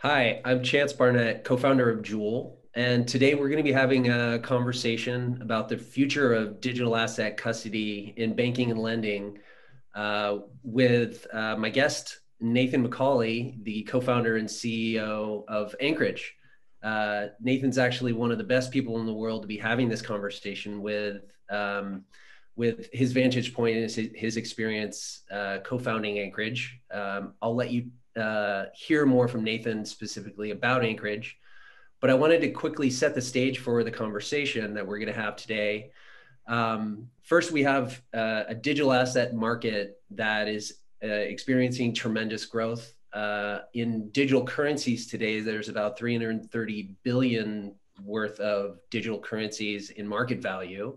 Hi, I'm Chance Barnett, co founder of Jewel. And today we're going to be having a conversation about the future of digital asset custody in banking and lending uh, with uh, my guest, Nathan McCauley, the co founder and CEO of Anchorage. Uh, Nathan's actually one of the best people in the world to be having this conversation with. Um, with his vantage point and his, his experience uh, co-founding Anchorage. Um, I'll let you uh, hear more from Nathan specifically about Anchorage, but I wanted to quickly set the stage for the conversation that we're going to have today. Um, first, we have uh, a digital asset market that is uh, experiencing tremendous growth. Uh, in digital currencies today, there's about 330 billion worth of digital currencies in market value.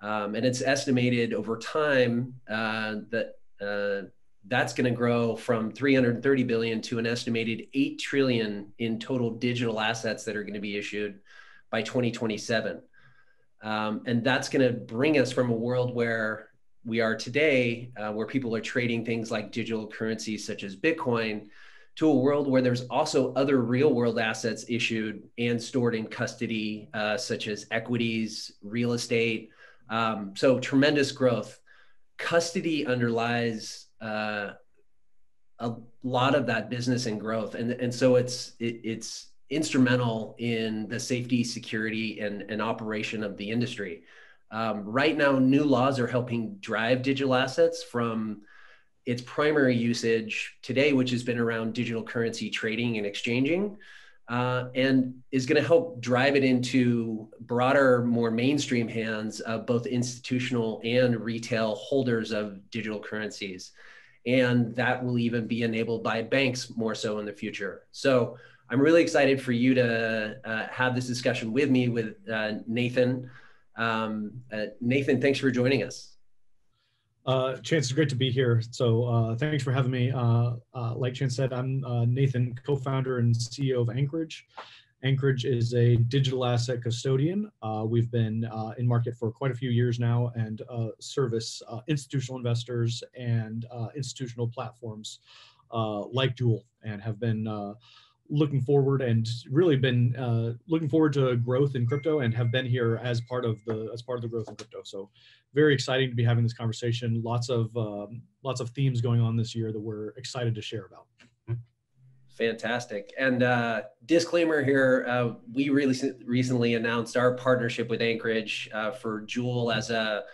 Um, and it's estimated over time uh, that uh, that's going to grow from 330 billion to an estimated 8 trillion in total digital assets that are going to be issued by 2027 um, and that's going to bring us from a world where we are today uh, where people are trading things like digital currencies such as bitcoin to a world where there's also other real world assets issued and stored in custody uh, such as equities real estate. Um, so tremendous growth. Custody underlies uh, a lot of that business and growth, and and so it's it, it's instrumental in the safety, security, and and operation of the industry. Um, right now, new laws are helping drive digital assets from its primary usage today, which has been around digital currency trading and exchanging, uh, and is going to help drive it into broader, more mainstream hands of both institutional and retail holders of digital currencies and that will even be enabled by banks more so in the future. So I'm really excited for you to uh, have this discussion with me with uh, Nathan. Um, uh, Nathan, thanks for joining us. Uh, Chance, it's great to be here. So uh, thanks for having me. Uh, like Chance said, I'm Nathan, co-founder and CEO of Anchorage. Anchorage is a digital asset custodian. Uh, we've been uh, in market for quite a few years now and uh, service uh, institutional investors and uh, institutional platforms uh, like Jewel and have been looking forward and really been looking forward to growth in crypto and have been here as part of the as part of the growth in crypto. So very exciting to be having this conversation. Lots of um, lots of themes going on this year that we're excited to share about. Fantastic. And uh, disclaimer here, uh, we really recently announced our partnership with Anchorage uh, for Jewel as a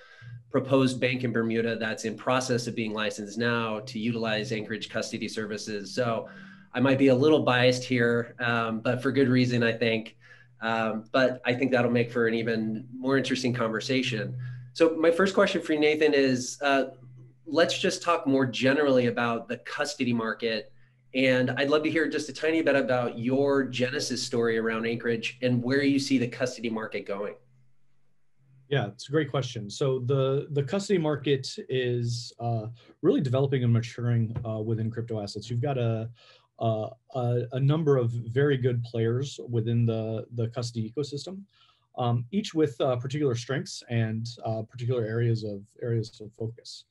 proposed bank in Bermuda that's in process of being licensed now to utilize Anchorage custody services. So I might be a little biased here, um, but for good reason, I think. Um, but I think that'll make for an even more interesting conversation. So my first question for you, Nathan, is uh, let's just talk more generally about the custody market and I'd love to hear just a tiny bit about your genesis story around Anchorage and where you see the custody market going. Yeah, it's a great question. So the the custody market is uh, really developing and maturing uh, within crypto assets. You've got a, a, a number of very good players within the the custody ecosystem, um, each with uh, particular strengths and uh, particular areas of areas of focus.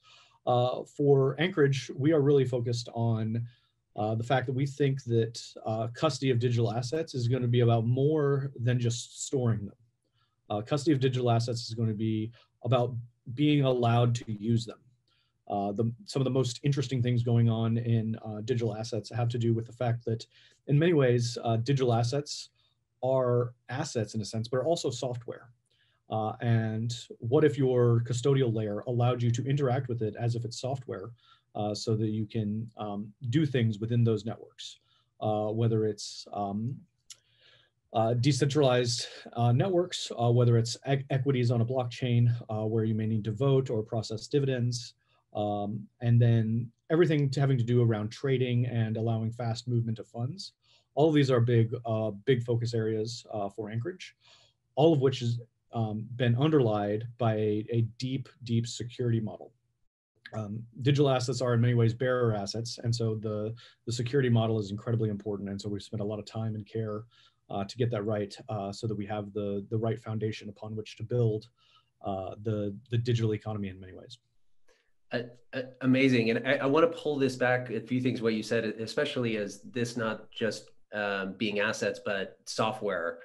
Uh, for Anchorage, we are really focused on uh, the fact that we think that uh, custody of digital assets is going to be about more than just storing them. Uh, custody of digital assets is going to be about being allowed to use them. Uh, the, some of the most interesting things going on in uh, digital assets have to do with the fact that in many ways, digital assets are assets in a sense, but are also software. And what if your custodial layer allowed you to interact with it as if it's software uh, so that you can um, do things within those networks, uh, whether it's um, uh, decentralized uh, networks, uh, whether it's e equities on a blockchain where you may need to vote or process dividends, um, and then everything to having to do around trading and allowing fast movement of funds. All of these are big, big focus areas for Anchorage, all of which has um, been underlied by a, a deep, deep security model um, digital assets are in many ways bearer assets, and so the the security model is incredibly important. And so we've spent a lot of time and care uh, to get that right, uh, so that we have the the right foundation upon which to build uh, the the digital economy in many ways. amazing, and I, I want to pull this back a few things what you said, especially as this not just um, being assets, but software.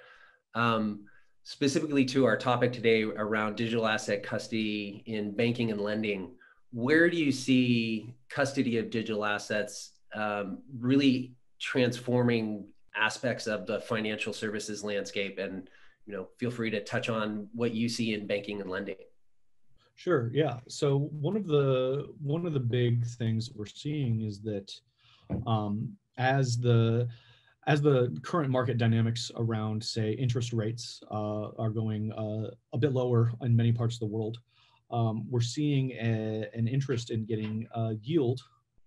Um, specifically to our topic today around digital asset custody in banking and lending, where do you see custody of digital assets um, really transforming aspects of the financial services landscape? And you know, feel free to touch on what you see in banking and lending. Sure. Yeah. So one of the one of the big things we're seeing is that um, as the as the current market dynamics around, say, interest rates uh, are going uh, a bit lower in many parts of the world, um, we're seeing a, an interest in getting uh, yield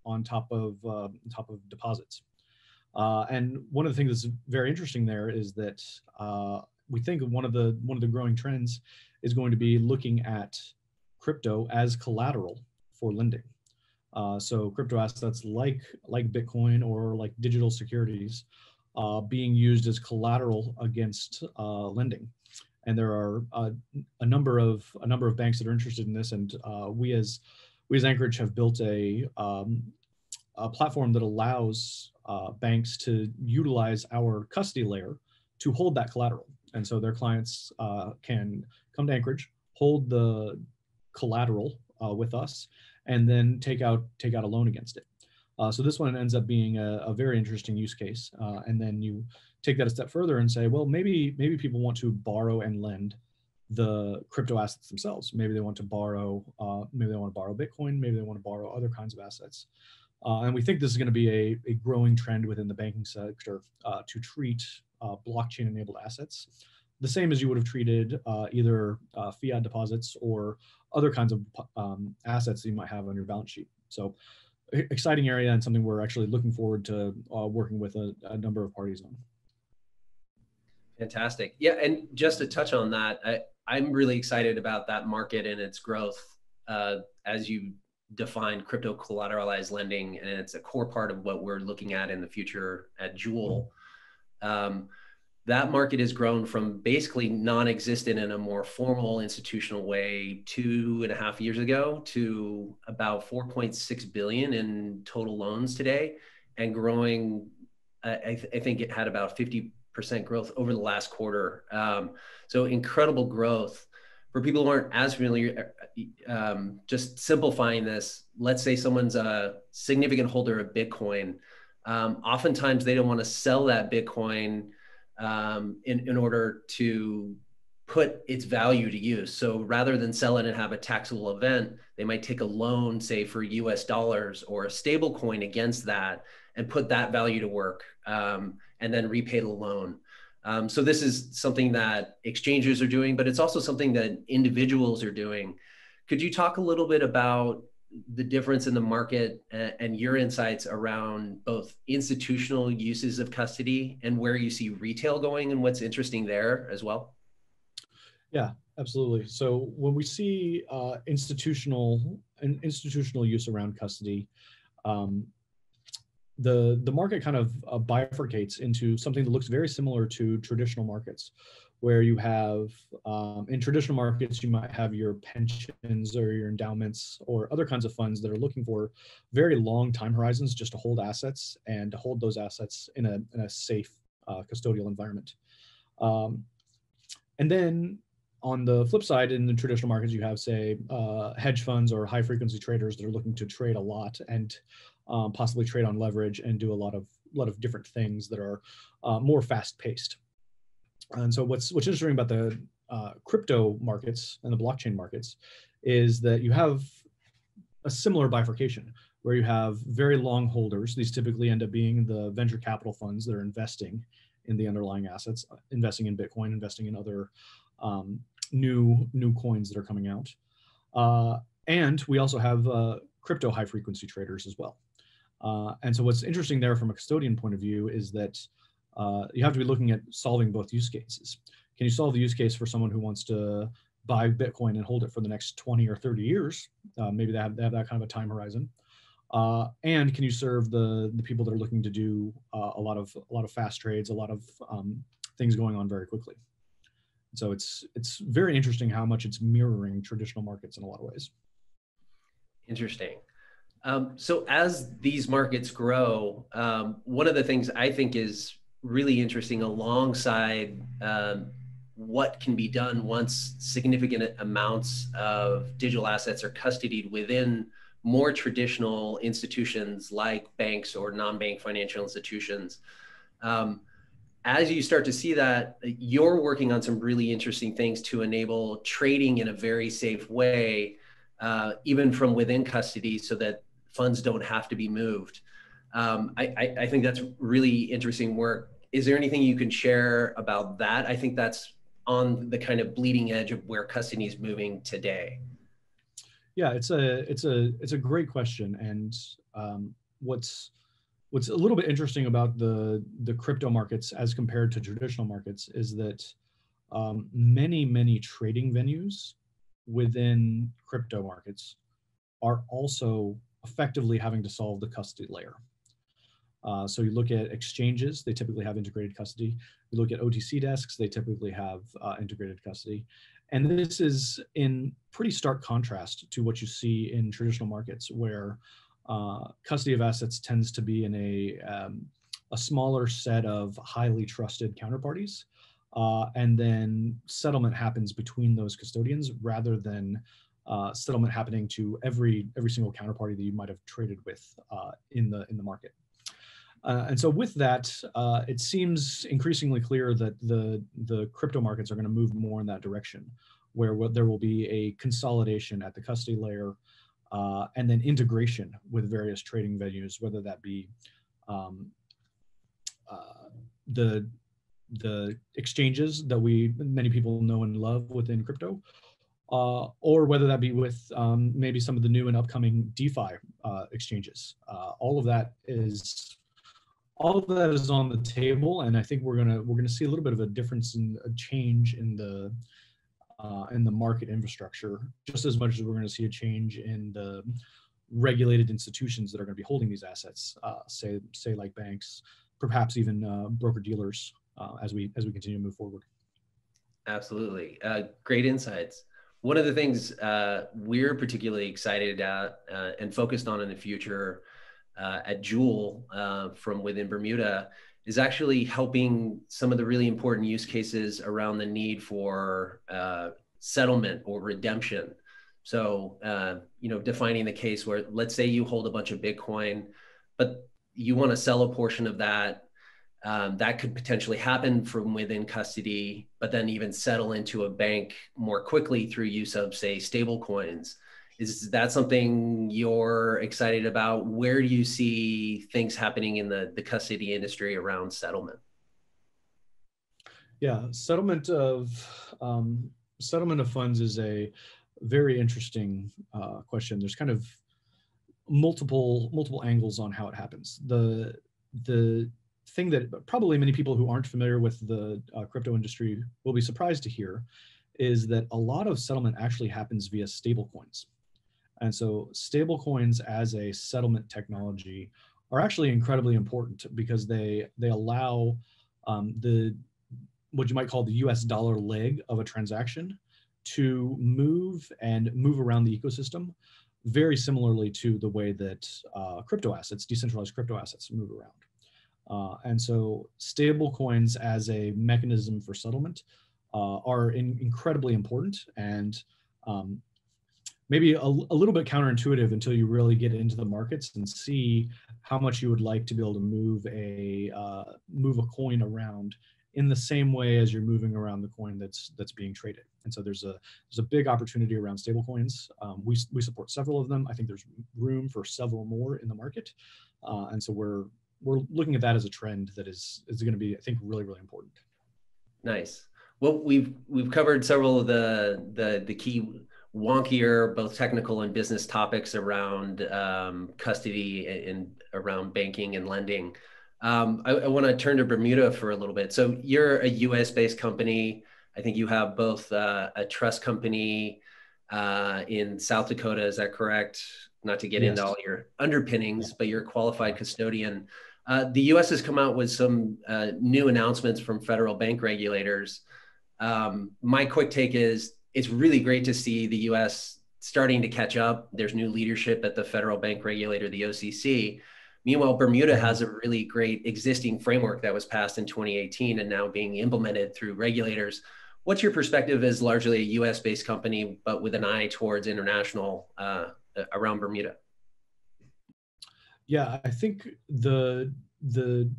on top of uh, top of deposits. Uh, and one of the things that's very interesting there is that uh, we think one of the one of the growing trends is going to be looking at crypto as collateral for lending. Uh, so crypto assets like like Bitcoin or like digital securities uh, being used as collateral against lending. And there are a number of a number of banks that are interested in this, and uh, we as we as Anchorage have built a um, a platform that allows uh, banks to utilize our custody layer to hold that collateral. And so their clients uh, can come to Anchorage, hold the collateral with us, and then take out take out a loan against it. Uh, so this one ends up being a, a very interesting use case. Uh, and then you take that a step further and say, well, maybe maybe people want to borrow and lend the crypto assets themselves. Maybe they want to borrow, uh, maybe they want to borrow Bitcoin, maybe they want to borrow other kinds of assets. Uh, and we think this is going to be a, a growing trend within the banking sector uh, to treat uh, blockchain-enabled assets the same as you would have treated either fiat deposits or other kinds of um, assets that you might have on your balance sheet. So exciting area and something we're actually looking forward to uh, working with a, a, number of parties on. Fantastic. Yeah, and just to touch on that, I, am really excited about that market and its growth. Uh, as you define crypto collateralized lending, and it's a core part of what we're looking at in the future at Jewel. Um, that market has grown from basically non-existent in a more formal institutional way two and a half years ago to about 4.6 billion in total loans today and growing i, th- I think it had about 50% growth over the last quarter. Um, so incredible growth. For people who aren't as familiar um, just simplifying this let's say someone's a significant holder of bitcoin. Um, oftentimes they don't want to sell that bitcoin um, in, in order to put its value to use. So rather than sell it and have a taxable event, they might take a loan, say for US dollars or a stable coin against that and put that value to work um, and then repay the loan. Um, so this is something that exchanges are doing, but it's also something that individuals are doing. Could you talk a little bit about the difference in the market and, and, your insights around both institutional uses of custody and where you see retail going and what's interesting there as well? Yeah, absolutely. So when we see uh, institutional institutional use around custody, um, the the market kind of uh, bifurcates into something that looks very similar to traditional markets, where you have um, in traditional markets you might have your pensions or your endowments or other kinds of funds that are looking for very long time horizons just to hold assets and to hold those assets in a, in a safe uh, custodial environment. Um, and then on the flip side in the traditional markets you have say uh, hedge funds or high frequency traders that are looking to trade a lot and um, possibly trade on leverage and do a lot of lot of different things that are uh, more fast paced and so what's what's interesting about the uh, crypto markets and the blockchain markets is that you have a similar bifurcation where you have very long holders. These typically end up being the venture capital funds that are investing in the underlying assets, investing in Bitcoin, investing in other um, new new coins that are coming out. Uh, and we also have uh, crypto high frequency traders as well. Uh, and so what's interesting there from a custodian point of view is that uh, you have to be looking at solving both use cases. Can you solve the use case for someone who wants to buy Bitcoin and hold it for the next 20 or 30 years? Uh, maybe they have, they have that kind of a time horizon. Uh, and can you serve the the people that are looking to do uh, a lot of a lot of fast trades, a lot of um, things going on very quickly? So it's it's very interesting how much it's mirroring traditional markets in a lot of ways. Interesting. Um, so as these markets grow, um, one of the things I think is really interesting alongside um, what can be done once significant amounts of digital assets are custodied within more traditional institutions like banks or non-bank financial institutions. Um, as you start to see that, you're working on some really interesting things to enable trading in a very safe way, uh, even from within custody, so that funds don't have to be moved. Um, I, I, I think that's really interesting work. Is there anything you can share about that? I think that's on the kind of bleeding edge of where custody is moving today. Yeah, it's a it's a it's a great question, and um, what's what's a little bit interesting about the the crypto markets as compared to traditional markets is that um, many many trading venues within crypto markets are also effectively having to solve the custody layer. Uh, so you look at exchanges, they typically have integrated custody. You look at OTC desks, they typically have uh, integrated custody. And this is in pretty stark contrast to what you see in traditional markets where uh, custody of assets tends to be in a, um, a smaller set of highly trusted counterparties. Uh, and then settlement happens between those custodians rather than uh, settlement happening to every every single counterparty that you might have traded with uh, in the in the market. Uh, and so with that, uh, it seems increasingly clear that the, the crypto markets are going to move more in that direction, where there will be a consolidation at the custody layer uh, and then integration with various trading venues, whether that be um, uh, the, the exchanges that we, many people know and love within crypto, uh, or whether that be with um, maybe some of the new and upcoming DeFi uh, exchanges. Uh, all of that is all of that is on the table, and I think we're gonna we're gonna see a little bit of a difference in a change in the uh, in the market infrastructure, just as much as we're going to see a change in the regulated institutions that are going to be holding these assets, uh, say say like banks, perhaps even uh, broker dealers, uh, as we as we continue to move forward. Absolutely, uh, great insights. One of the things uh, we're particularly excited about and focused on in the future uh, at Jewel uh, from within Bermuda is actually helping some of the really important use cases around the need for uh, settlement or redemption. So, uh, you know, defining the case where let's say you hold a bunch of Bitcoin, but you want to sell a portion of that. Um, that could potentially happen from within custody, but then even settle into a bank more quickly through use of, say, stable coins. Is that something you're excited about? Where do you see things happening in the, the custody industry around settlement? Yeah, settlement of um, settlement of funds is a very interesting uh, question. There's kind of multiple multiple angles on how it happens. The the thing that probably many people who aren't familiar with the uh, crypto industry will be surprised to hear is that a lot of settlement actually happens via stablecoins. And so stablecoins as a settlement technology are actually incredibly important because they they allow um, the what you might call the U.S. dollar leg of a transaction to move and move around the ecosystem very similarly to the way that uh, crypto assets, decentralized crypto assets, move around. Uh, and so stable coins as a mechanism for settlement uh, are in, incredibly important and um, maybe a, a, little bit counterintuitive until you really get into the markets and see how much you would like to be able to move a uh, move a coin around in the same way as you're moving around the coin that's that's being traded. And so there's a there's a big opportunity around stablecoins. Um, we we support several of them. I think there's room for several more in the market, uh, and so we're we're looking at that as a trend that is is going to be I think really really important. Nice. Well, we've we've covered several of the the the key wonkier, both technical and business topics around um, custody and around banking and lending. Um, I, I want to turn to Bermuda for a little bit. So you're a U.S. based company. I think you have both uh, a trust company uh, in South Dakota. Is that correct? Not to get yes. into all your underpinnings, but you're a qualified custodian. Uh, the U.S. has come out with some uh, new announcements from federal bank regulators. Um, my quick take is it's really great to see the U.S. starting to catch up. There's new leadership at the federal bank regulator, the OCC. Meanwhile, Bermuda has a really great existing framework that was passed in 2018 and now being implemented through regulators. What's your perspective as largely a US based company, but with an eye towards international uh, around Bermuda? Yeah, I think the the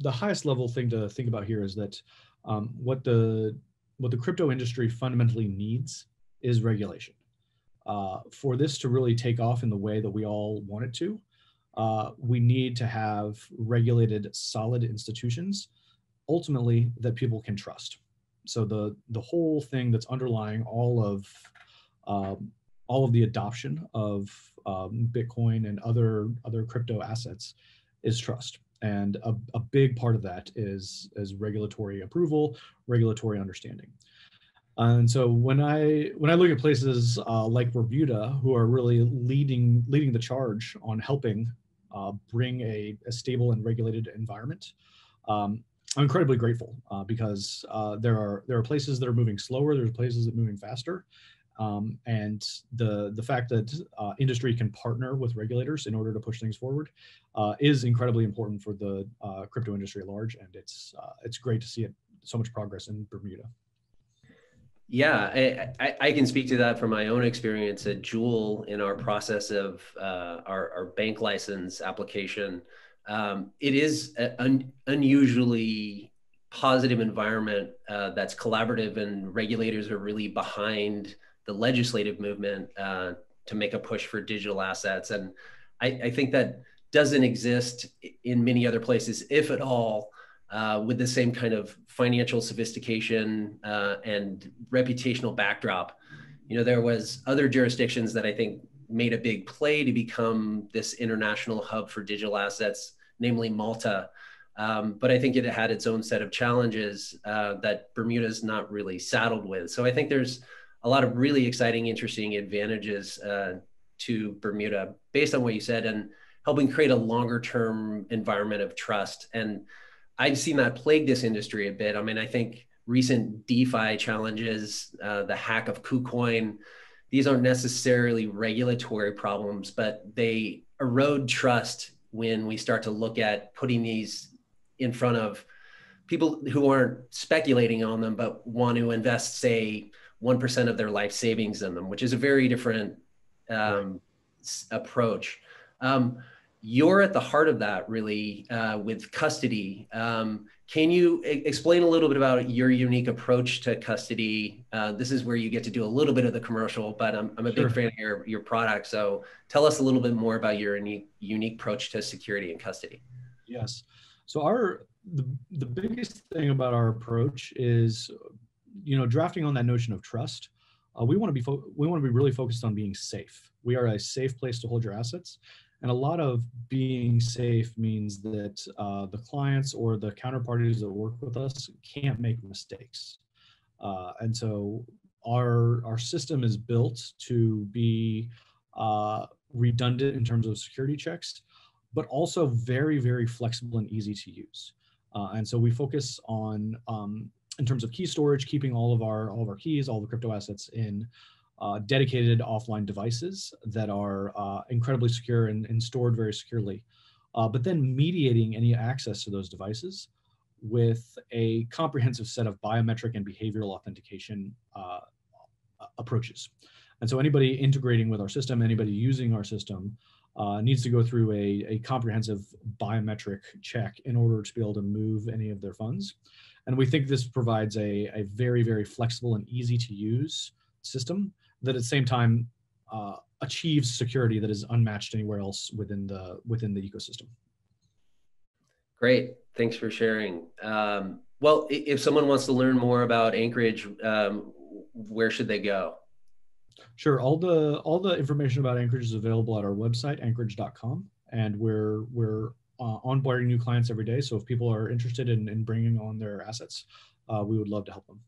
the highest level thing to think about here is that um, what the what the crypto industry fundamentally needs is regulation. Uh, for this to really take off in the way that we all want it to, uh, we need to have regulated, solid institutions, ultimately that people can trust. So the the whole thing that's underlying all of um, all of the adoption of um, Bitcoin and other other crypto assets is trust and a, a big part of that is is regulatory approval regulatory understanding. And so when i when i look at places uh, like bermuda who are really leading leading the charge on helping uh, bring a, a, stable and regulated environment um, i'm incredibly grateful uh, because uh, there are there are places that are moving slower there's places that are moving faster um, and the the fact that uh, industry can partner with regulators in order to push things forward uh, is incredibly important for the uh, crypto industry at large, and it's uh, it's great to see it so much progress in Bermuda. Yeah, I, I, can speak to that from my own experience at Jewel in our process of uh, our, our, bank license application. Um, it is an unusually positive environment uh, that's collaborative, and regulators are really behind the legislative movement uh, to make a push for digital assets. And I, I, think that doesn't exist in many other places, if at all, uh, with the same kind of financial sophistication uh, and reputational backdrop. You know, there was other jurisdictions that I think made a big play to become this international hub for digital assets, namely Malta. Um, but I think it had its own set of challenges uh, that Bermuda's not really saddled with. So I think there's a lot of really exciting, interesting advantages uh, to Bermuda based on what you said and helping create a longer term environment of trust. And I've seen that plague this industry a bit. I mean, I think recent DeFi challenges, uh, the hack of KuCoin, these aren't necessarily regulatory problems, but they erode trust when we start to look at putting these in front of people who aren't speculating on them, but want to invest, say, 1% of their life savings in them, which is a very different um, approach. Um, you're at the heart of that, really, uh, with custody. Um, can you explain a little bit about your unique approach to custody? Uh, this is where you get to do a little bit of the commercial, but I'm, I'm a sure. big fan of your, your product. So tell us a little bit more about your unique, unique approach to security and custody. Yes. So our the, the biggest thing about our approach is you know, drafting on that notion of trust, uh, we want to be fo- we want to be really focused on being safe. We are a safe place to hold your assets, and a lot of being safe means that uh, the clients or the counterparties that work with us can't make mistakes, uh, and so our our system is built to be uh, redundant in terms of security checks, but also very very flexible and easy to use. Uh, and so we focus on um, in terms of key storage, keeping all of our all of our keys, all the crypto assets in uh, dedicated offline devices that are uh, incredibly secure and, and, stored very securely. Uh, but then mediating any access to those devices with a comprehensive set of biometric and behavioral authentication uh, approaches. And so anybody integrating with our system, anybody using our system, uh, needs to go through a, a comprehensive biometric check in order to be able to move any of their funds. And we think this provides a, a very, very flexible and easy to use system that at the same time uh, achieves security that is unmatched anywhere else within the within the ecosystem. Great, thanks for sharing. Um, well, if someone wants to learn more about Anchorage, um, where should they go? Sure, all the all the information about Anchorage is available at our website, anchorage.com, and we're we're uh, onboarding new clients every day. So if people are interested in, in bringing on their assets, uh, we would love to help them.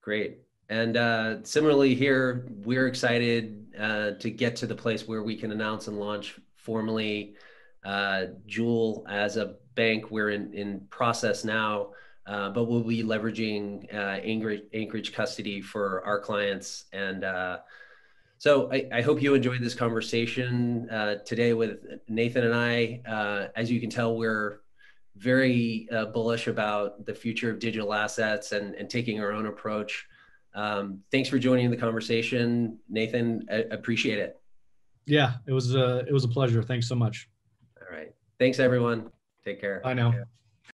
Great. And uh, similarly here, we're excited uh, to get to the place where we can announce and launch formally uh, Jewel as a bank. We're in, in process now, uh, but we'll be leveraging Anchorage, Anchorage custody for our clients and So I, I, hope you enjoyed this conversation uh, today with Nathan and I. Uh, as you can tell, we're very uh, bullish about the future of digital assets and, and taking our own approach. Um, thanks for joining the conversation, Nathan. I appreciate it. Yeah, it was a, it was a pleasure. Thanks so much. All right. Thanks, everyone. Take care. Bye now.